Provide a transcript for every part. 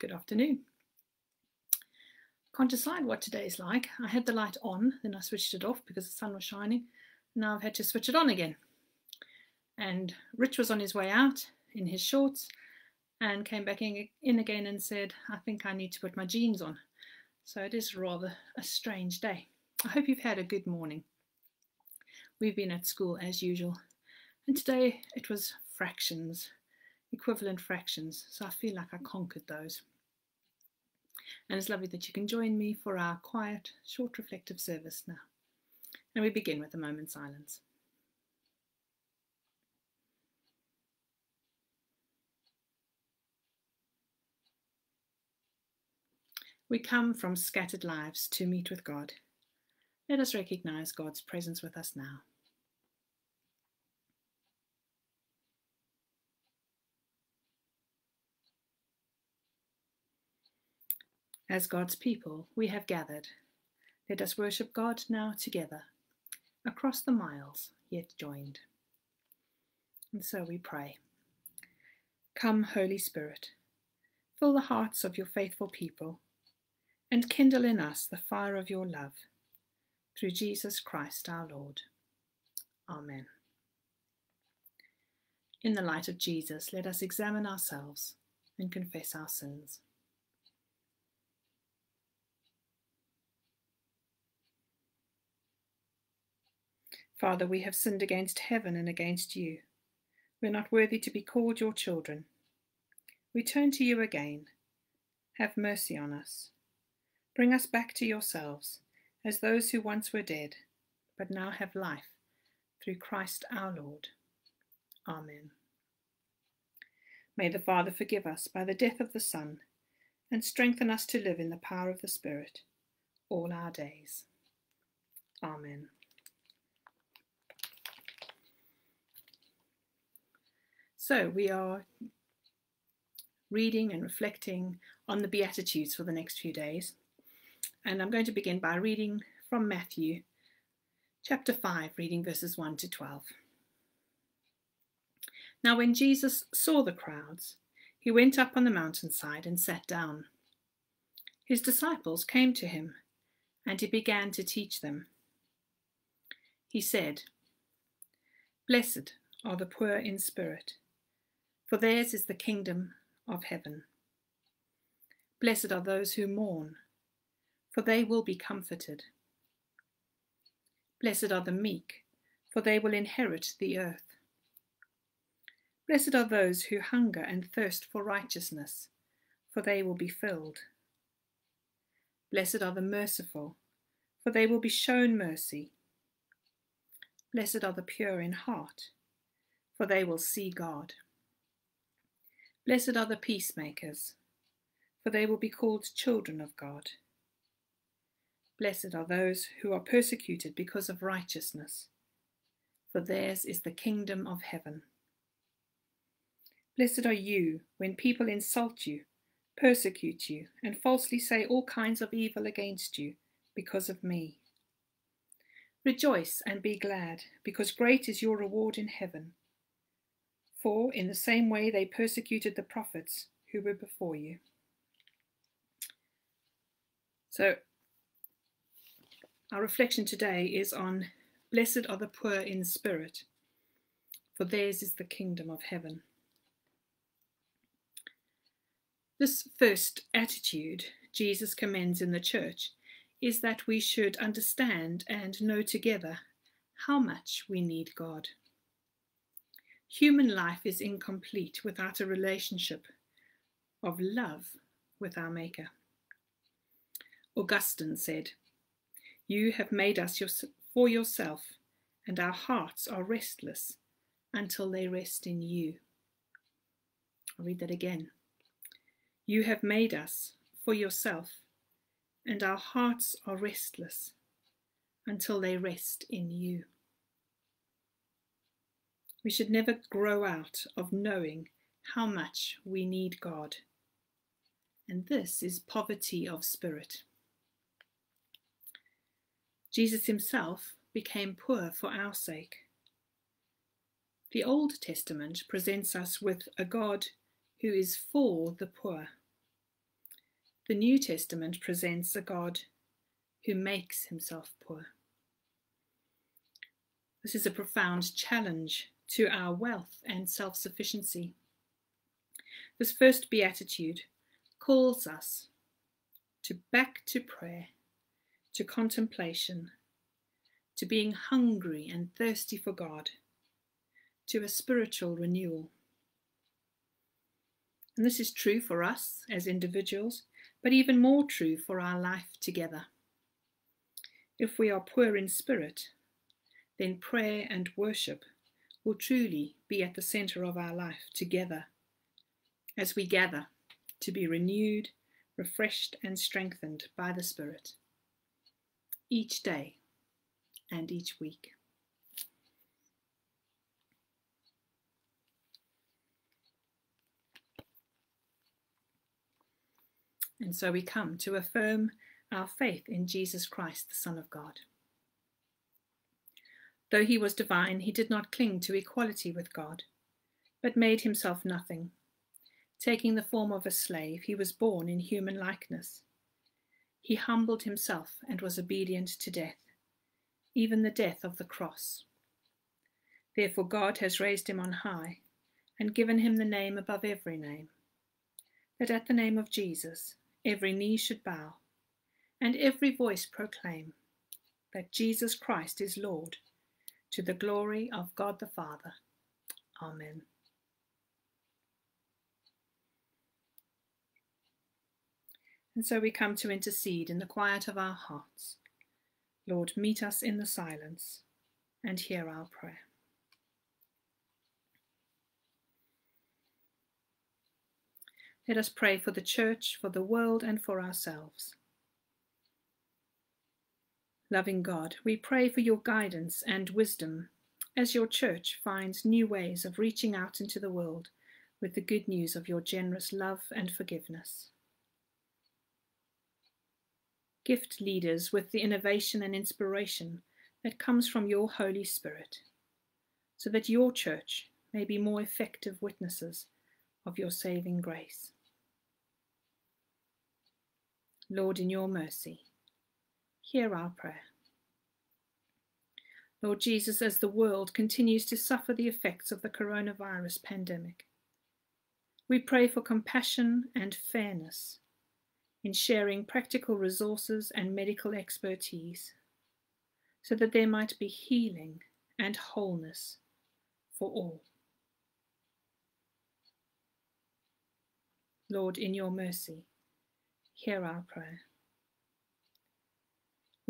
Good afternoon. Can't decide what today is like. I had the light on, then I switched it off because the sun was shining. Now I've had to switch it on again. And Rich was on his way out in his shorts and came back in, in again and said, I think I need to put my jeans on. So it is rather a strange day. I hope you've had a good morning. We've been at school as usual, and today it was fractions, equivalent fractions, so I feel like I conquered those. And it's lovely that you can join me for our quiet, short reflective service now. And we begin with a moment's silence. We come from scattered lives to meet with God. Let us recognize God's presence with us now. As God's people, we have gathered. Let us worship God now together, across the miles, yet joined. And so we pray. Come, Holy Spirit, fill the hearts of your faithful people, and kindle in us the fire of your love. Through Jesus Christ our Lord. Amen. In the light of Jesus, let us examine ourselves and confess our sins. Father, we have sinned against heaven and against you. We are not worthy to be called your children. We turn to you again. Have mercy on us. Bring us back to yourselves as those who once were dead, but now have life through Christ our Lord. Amen. May the Father forgive us by the death of the Son and strengthen us to live in the power of the Spirit all our days. Amen. So we are reading and reflecting on the Beatitudes for the next few days. And I'm going to begin by reading from Matthew chapter 5, reading verses 1 to 12. Now, when Jesus saw the crowds, he went up on the mountainside and sat down. His disciples came to him, and he began to teach them. He said, Blessed are the poor in spirit for theirs is the kingdom of heaven. Blessed are those who mourn, for they will be comforted. Blessed are the meek, for they will inherit the earth. Blessed are those who hunger and thirst for righteousness, for they will be filled. Blessed are the merciful, for they will be shown mercy. Blessed are the pure in heart, for they will see God. Blessed are the peacemakers, for they will be called children of God. Blessed are those who are persecuted because of righteousness, for theirs is the kingdom of heaven. Blessed are you when people insult you, persecute you, and falsely say all kinds of evil against you because of me. Rejoice and be glad, because great is your reward in heaven for in the same way they persecuted the prophets who were before you. So, our reflection today is on Blessed are the poor in spirit, for theirs is the kingdom of heaven. This first beatitude Jesus commends in the church is that we should understand and know together how much we need God. Human life is incomplete without a relationship of love with our Maker. Augustine said, You have made us for yourself, and our hearts are restless until they rest in you. I'll read that again. You have made us for yourself, and our hearts are restless until they rest in you. We should never grow out of knowing how much we need God. And this is poverty of spirit. Jesus himself became poor for our sake. The Old Testament presents us with a God who is for the poor. The New Testament presents a God who makes himself poor. This is a profound challenge to our wealth and self sufficiency. This first beatitude calls us to back to prayer, to contemplation, to being hungry and thirsty for God, to a spiritual renewal. And this is true for us as individuals, but even more true for our life together. If we are poor in spirit, then prayer and worship will truly be at the center of our life together as we gather to be renewed, refreshed, and strengthened by the Spirit each day and each week. And so we come to affirm our faith in Jesus Christ, the Son of God. Though he was divine, he did not cling to equality with God, but made himself nothing Taking the form of a slave, he was born in human likeness. He humbled himself and was obedient to death, even the death of the cross. Therefore, God has raised him on high and given him the name above every name, that at the name of Jesus every knee should bow and every voice proclaim that Jesus Christ is Lord, to the glory of God the Father. Amen. And so we come to intercede in the quiet of our hearts. Lord, meet us in the silence and hear our prayer. Let us pray for the church, for the world, and for ourselves. Loving God, we pray for your guidance and wisdom as your church finds new ways of reaching out into the world with the good news of your generous love and forgiveness. Gift leaders with the innovation and inspiration that comes from your Holy Spirit, so that your church may be more effective witnesses of your saving grace. Lord, in your mercy, hear our prayer. Lord Jesus, as the world continues to suffer the effects of the coronavirus pandemic, we pray for compassion and fairness in sharing practical resources and medical expertise so that there might be healing and wholeness for all. Lord, in your mercy, hear our prayer.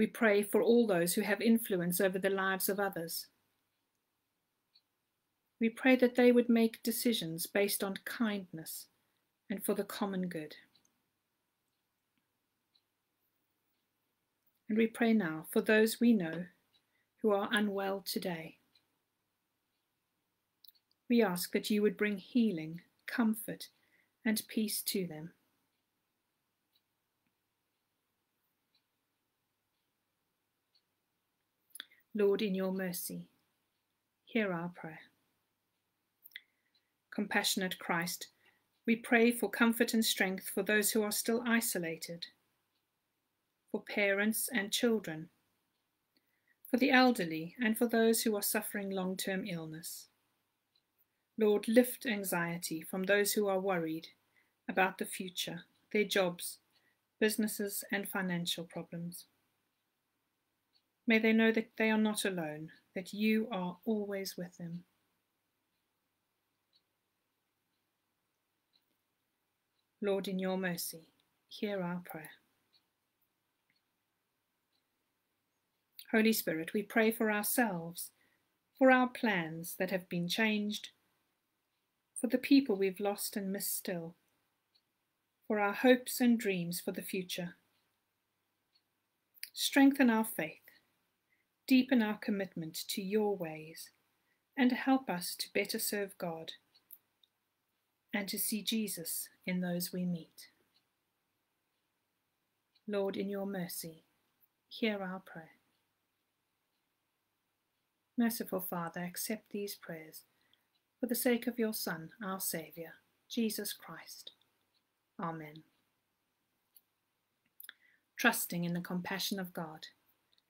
We pray for all those who have influence over the lives of others. We pray that they would make decisions based on kindness and for the common good. And we pray now for those we know who are unwell today. We ask that you would bring healing, comfort, and peace to them. Lord, in your mercy, hear our prayer. Compassionate Christ, we pray for comfort and strength for those who are still isolated for parents and children, for the elderly, and for those who are suffering long term illness. Lord, lift anxiety from those who are worried about the future, their jobs, businesses, and financial problems. May they know that they are not alone, that you are always with them. Lord, in your mercy, hear our prayer. Holy Spirit, we pray for ourselves, for our plans that have been changed, for the people we've lost and missed still, for our hopes and dreams for the future. Strengthen our faith, deepen our commitment to your ways, and help us to better serve God and to see Jesus in those we meet. Lord, in your mercy, hear our prayer. Merciful Father, accept these prayers for the sake of your Son, our Saviour, Jesus Christ. Amen. trusting in the compassion of God.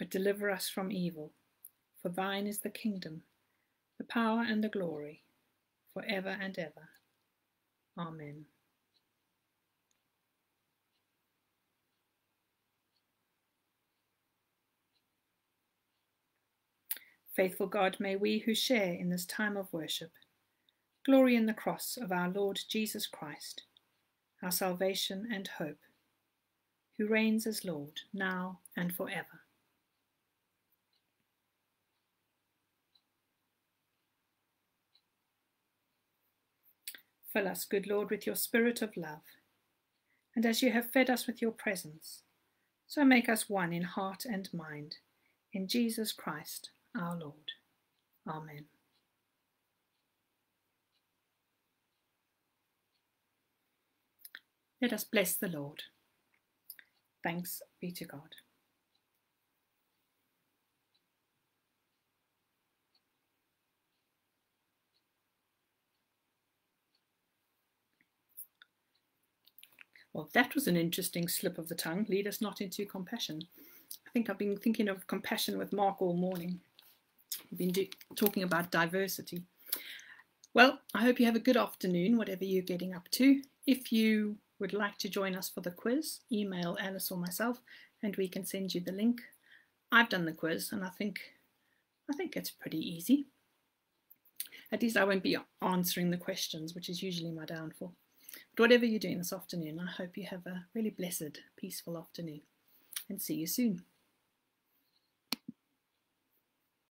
but deliver us from evil. For thine is the kingdom, the power, and the glory, for ever and ever. Amen. Faithful God, may we who share in this time of worship glory in the cross of our Lord Jesus Christ, our salvation and hope who reigns as Lord, now and forever. Fill us, good Lord, with your spirit of love, and as you have fed us with your presence, so make us one in heart and mind, in Jesus Christ our Lord. Amen. Let us bless the Lord. Thanks be to God. Well, that was an interesting slip of the tongue. Lead us not into compassion. I think I've been thinking of compassion with Mark all morning. We've been talking about diversity. Well, I hope you have a good afternoon, whatever you're getting up to. If you would like to join us for the quiz, email Alice or myself and we can send you the link. I've done the quiz and I think I think it's pretty easy. At least I won't be answering the questions, which is usually my downfall. Whatever you're doing this afternoon, I hope you have a really blessed, peaceful afternoon and see you soon.